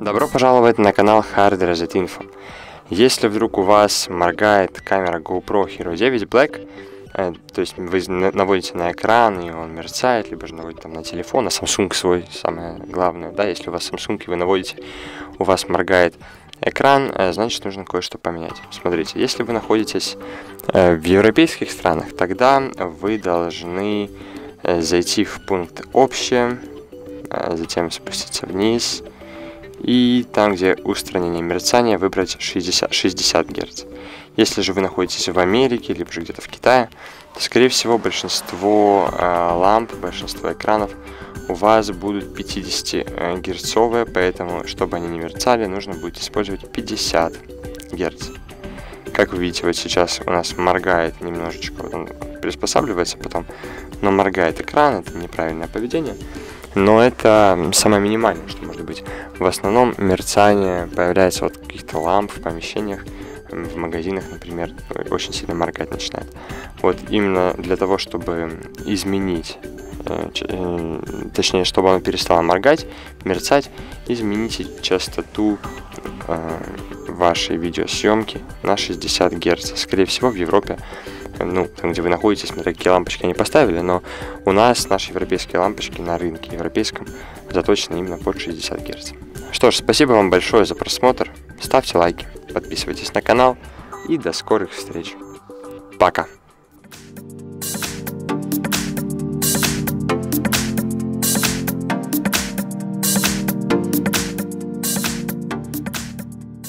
Добро пожаловать на канал Hard Reset Info. Если вдруг у вас моргает камера GoPro Hero 9 Black, э, то есть вы наводите на экран, и он мерцает, либо же наводите там на телефон, на Samsung свой, самое главное, да, если у вас Samsung, и вы наводите, у вас моргает экран, э, значит нужно кое-что поменять. Смотрите, если вы находитесь э, в европейских странах, тогда вы должны э, зайти в пункт «Общее», затем спуститься вниз, и там, где устранение мерцания, выбрать 60, 60 Гц. Если же вы находитесь в Америке, либо же где-то в Китае, скорее всего, большинство э, ламп, большинство экранов у вас будут 50 герцовые, поэтому, чтобы они не мерцали, нужно будет использовать 50 Гц. Как вы видите, вот сейчас у нас моргает немножечко, вот он приспосабливается потом, но моргает экран, это неправильное поведение. Но это самое минимальное, что может быть. В основном мерцание появляется от каких-то ламп в помещениях, в магазинах, например, очень сильно моргать начинает. Вот именно для того, чтобы изменить Э, э, точнее, чтобы оно перестало моргать, мерцать, измените частоту э, вашей видеосъемки на 60 Гц. Скорее всего, в Европе, ну, там, где вы находитесь, мы такие лампочки не поставили, но у нас наши европейские лампочки на рынке европейском заточены именно под 60 Гц. Что ж, спасибо вам большое за просмотр, ставьте лайки, подписывайтесь на канал и до скорых встреч. Пока!